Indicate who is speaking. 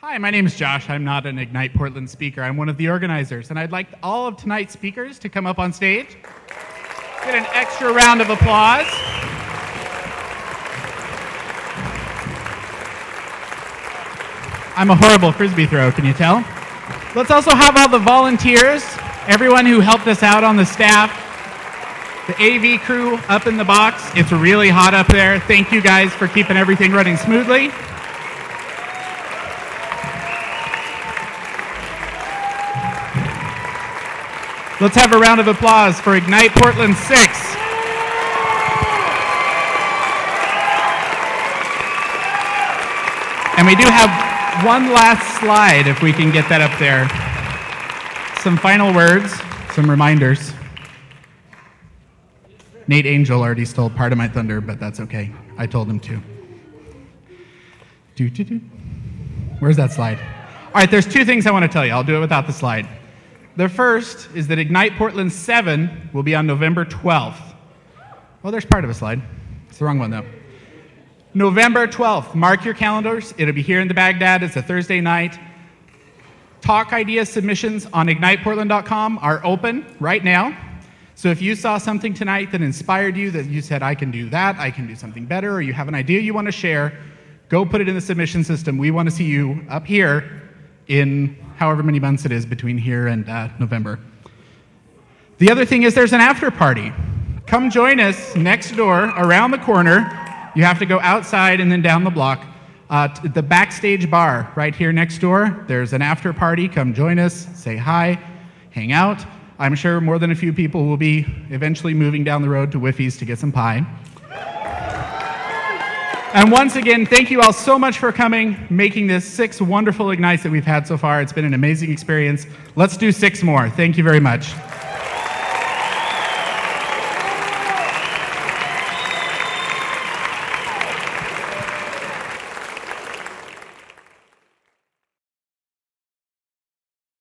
Speaker 1: Hi, my name is Josh. I'm not an Ignite Portland speaker. I'm one of the organizers, and I'd like all of tonight's speakers to come up on stage. Get an extra round of applause. I'm a horrible frisbee throw, can you tell? Let's also have all the volunteers, everyone who helped us out on the staff, the AV crew up in the box. It's really hot up there. Thank you guys for keeping everything running smoothly. Let's have a round of applause for Ignite Portland 6. And we do have one last slide, if we can get that up there. Some final words, some reminders. Nate Angel already stole part of my thunder, but that's okay. I told him to. Do, do, do. Where's that slide? All right, there's two things I want to tell you. I'll do it without the slide. The first is that Ignite Portland 7 will be on November 12th. Well, there's part of a slide. It's the wrong one, though. November 12th. Mark your calendars. It'll be here in the Bagdad. It's a Thursday night. Talk idea submissions on igniteportland.com are open right now. So if you saw something tonight that inspired you, that you said, I can do that, I can do something better, or you have an idea you want to share, go put it in the submission system. We want to see you up here in however many months it is between here and uh, November. The other thing is there's an after party. Come join us next door, around the corner. You have to go outside and then down the block. Uh, the backstage bar right here next door. There's an after party. Come join us, say hi, hang out. I'm sure more than a few people will be eventually moving down the road to Whiffies to get some pie. And once again, thank you all so much for coming, making this six wonderful Ignites that we've had so far. It's been an amazing experience. Let's do six more. Thank you very much.